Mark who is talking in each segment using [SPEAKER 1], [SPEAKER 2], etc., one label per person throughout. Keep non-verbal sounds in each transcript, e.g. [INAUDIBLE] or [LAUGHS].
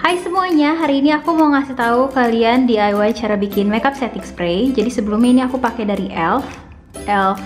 [SPEAKER 1] Hai semuanya, hari ini aku mau ngasih tahu kalian DIY cara bikin makeup setting spray. Jadi sebelumnya ini aku pakai dari ELF, ELF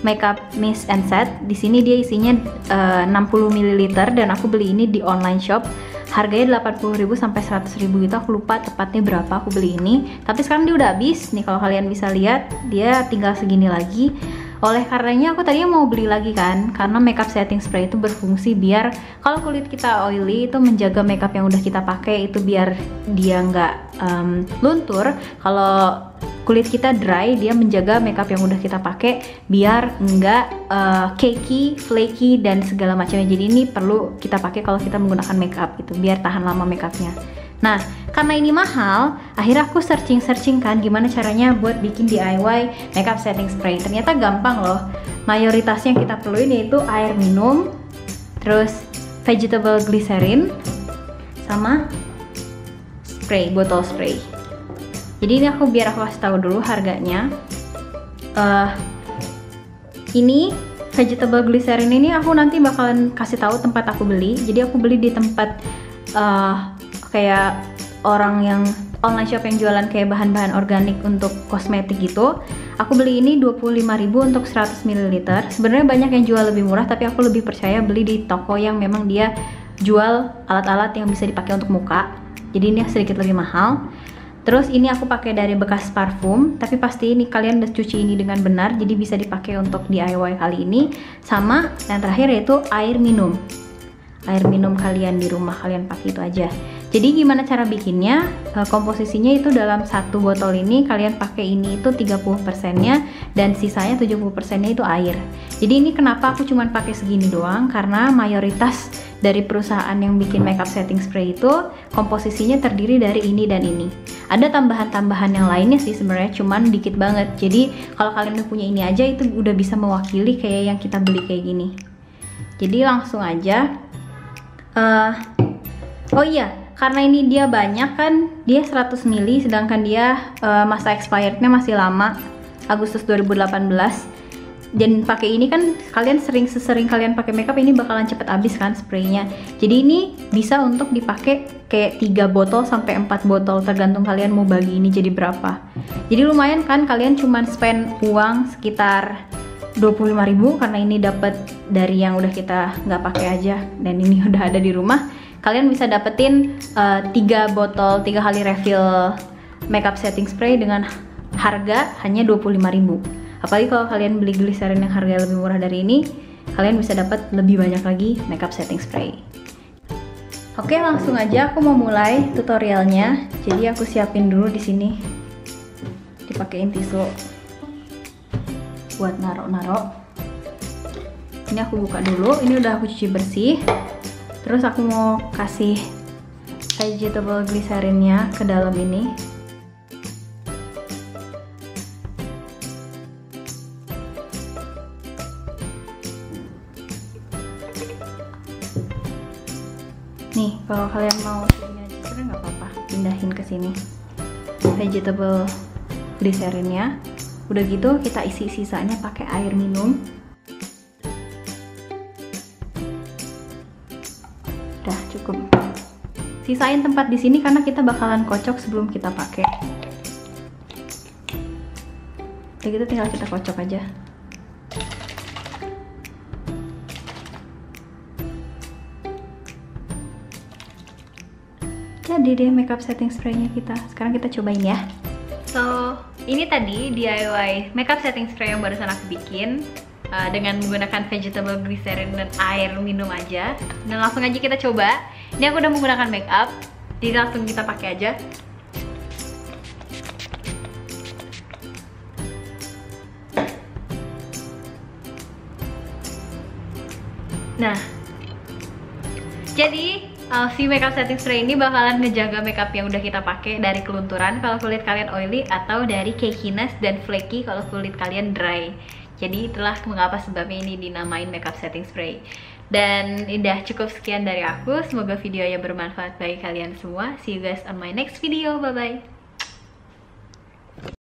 [SPEAKER 1] Makeup Mist and Set. Di sini dia isinya uh, 60 ml dan aku beli ini di online shop. Harganya 80.000 sampai 100.000 gitu. Aku lupa tepatnya berapa aku beli ini. Tapi sekarang dia udah habis. Nih kalau kalian bisa lihat, dia tinggal segini lagi oleh karenanya aku tadinya mau beli lagi kan karena makeup setting spray itu berfungsi biar kalau kulit kita oily itu menjaga makeup yang udah kita pakai itu biar dia nggak um, luntur. Kalau kulit kita dry dia menjaga makeup yang udah kita pakai biar nggak uh, cakey, flaky dan segala macamnya. Jadi ini perlu kita pakai kalau kita menggunakan makeup gitu biar tahan lama makeupnya Nah, karena ini mahal, akhirnya aku searching-searching kan gimana caranya buat bikin DIY makeup setting spray. Ternyata gampang loh. Mayoritasnya yang kita perlu ini itu air minum, terus vegetable glycerin, sama spray, botol spray. Jadi ini aku biar aku kasih tahu dulu harganya. Uh, ini vegetable glycerin ini aku nanti bakalan kasih tahu tempat aku beli. Jadi aku beli di tempat uh, kayak orang yang online shop yang jualan kayak bahan-bahan organik untuk kosmetik gitu aku beli ini 25.000 untuk 100 ml sebenarnya banyak yang jual lebih murah tapi aku lebih percaya beli di toko yang memang dia jual alat-alat yang bisa dipakai untuk muka. Jadi ini sedikit lebih mahal. Terus ini aku pakai dari bekas parfum tapi pasti ini kalian udah cuci ini dengan benar jadi bisa dipakai untuk DIY kali ini. Sama yang terakhir yaitu air minum. Air minum kalian di rumah kalian pakai itu aja jadi gimana cara bikinnya? E, komposisinya itu dalam satu botol ini kalian pakai ini itu 30% nya dan sisanya 70% nya itu air. Jadi ini kenapa aku cuma pakai segini doang? Karena mayoritas dari perusahaan yang bikin makeup setting spray itu komposisinya terdiri dari ini dan ini. Ada tambahan-tambahan yang lainnya sih sebenarnya cuman dikit banget. Jadi kalau kalian udah punya ini aja itu udah bisa mewakili kayak yang kita beli kayak gini. Jadi langsung aja. Uh, oh iya, karena ini dia banyak kan dia 100 ml sedangkan dia uh, masa expirednya masih lama Agustus 2018 dan pakai ini kan kalian sering sesering kalian pakai makeup ini bakalan cepet habis kan spraynya. Jadi ini bisa untuk dipakai kayak 3 botol sampai 4 botol tergantung kalian mau bagi ini jadi berapa. Jadi lumayan kan kalian cuma spend uang sekitar 25.000 karena ini dapat dari yang udah kita nggak pakai aja dan ini [LAUGHS] udah ada di rumah kalian bisa dapetin uh, eh, 3 botol 3 kali refill makeup setting spray dengan harga hanya 25.000 apalagi kalau kalian beli glycerin yang harganya lebih murah dari ini kalian bisa dapat lebih banyak lagi makeup setting spray Oke, langsung aja aku mau mulai tutorialnya. Jadi aku siapin dulu di sini. Dipakein tisu buat narok-narok. Ini aku buka dulu. Ini udah aku cuci bersih terus aku mau kasih vegetable glycerinnya ke dalam ini nih kalau kalian mau sebenarnya nggak apa-apa pindahin ke sini vegetable glycerinnya udah gitu kita isi sisanya pakai air minum. Cukup. Sisain tempat di sini karena kita bakalan kocok sebelum kita pakai. Ya gitu tinggal kita kocok aja. Jadi deh makeup setting spraynya kita. Sekarang kita cobain ya so ini tadi DIY makeup setting spray yang barusan aku bikin uh, dengan menggunakan vegetable glycerin dan air minum aja. Dan langsung aja kita coba. Ini aku udah menggunakan make up jadi langsung kita pakai aja. Nah. Jadi uh, si makeup setting spray ini bakalan ngejaga makeup yang udah kita pakai dari kelunturan kalau kulit kalian oily atau dari cakiness dan flaky kalau kulit kalian dry jadi itulah mengapa sebabnya ini dinamain makeup setting spray. Dan udah cukup sekian dari aku. Semoga videonya bermanfaat bagi kalian semua. See you guys on my next video. Bye-bye.